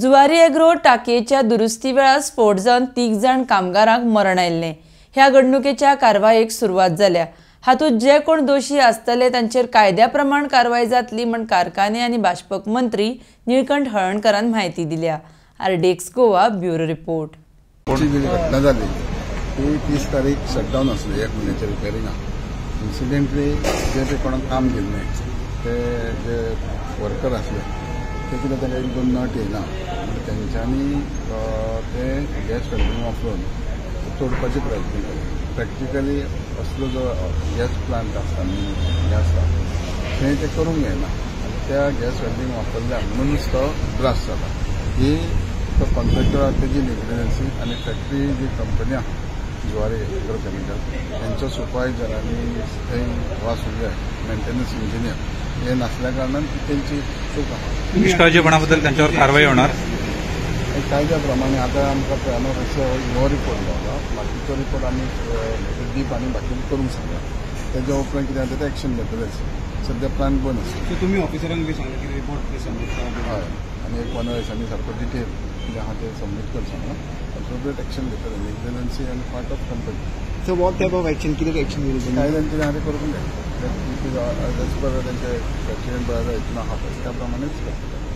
Zuari agro टाकयेच्या दुरुस्ती वेळार स्फोट जावन तीग जाण कामगारांक मरण आयिल्लें ह्या घडणुकेच्या कारवायेक सुरवात जाल्या. हातूंत जे कोण दोशी आसतले तांचेर कायद्या प्रमाण कारवाय जातली म्हण कारखाने आनी बाष्पक मंत्री निळकंठ हळणकरान म्हायती दिल्या. RDX Goa bureau report. घटना जाली ती तीस तारीख शटडाऊन आसली एक म्हयन्याच्या रिपेरिंगा इन्सिडेंटली जे ते कोणाक काम केल्लें ते जे वर्कर आसले ते कितें ताका एक दोन नट येयना म्हणजे तेंच्यांनी ते गॅस वेल्डिंग वापरून तोडपाचे प्रयत्न केले. प्रॅक्टिकली असलो जो गॅस प्लांट आसता हें आसता थंय ते करूंक जायना आनी त्या गॅस वेल्डिंग वापरल्या म्हणूनच तो ब्लास्ट जाला ही तो कॉन्ट्रॅक्टर तेजी नेग्लिजन्सी आनी फॅक्टरी जी कंपनी आहा जुवारी एग्रोकेमिकल त्यांच्या सुपरवायझरांनी थंय वासुल्ले मेंटेनन्स इंजिनियर हे नसल्या कारणान ती त्यांची चूक आहा. निष्काळजीपणाबद्दल त्यांच्यावर कारवाई होणार? हे कायद्या प्रमाणे आता आमकां पॅनोरॅक्सो हो रिपोर्ट गावला बाकीचो रिपोर्ट आमी डीप आनी बाकी करूंक सांगला तेच्या उपरांत कितें जाता तें एक्शन घेतलेच सध्या प्लान बंद आसा सो तुम्ही ऑफिसरांक बी सांगला की रिपोर्ट ते हय आनी एक पंदरा दिसांनी सारको डिटेल जे आहा ते सबमीट कर सांगला अप्रोप्रिएट एक्शन घेतले नेग्लिजन्सी आनी part of company so what type of action कितें एक्शन घेतली कायद्यान कितें आहा तें करूंक जाय एज पर तेंचे फॅक्टरी हितून आहा त्या प्रमाणेच करतले